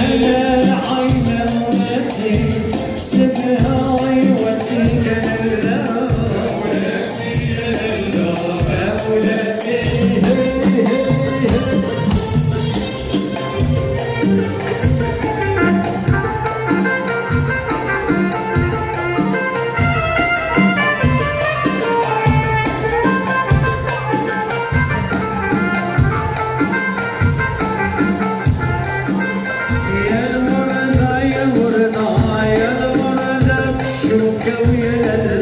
هلا منك ويا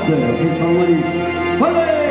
Monster, que são mais...